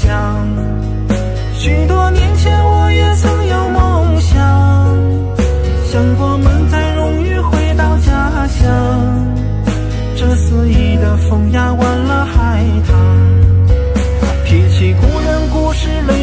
想许多年前我也曾有梦想想过满载荣誉回到家乡。这肆意的风压弯了海棠提起故人故事泪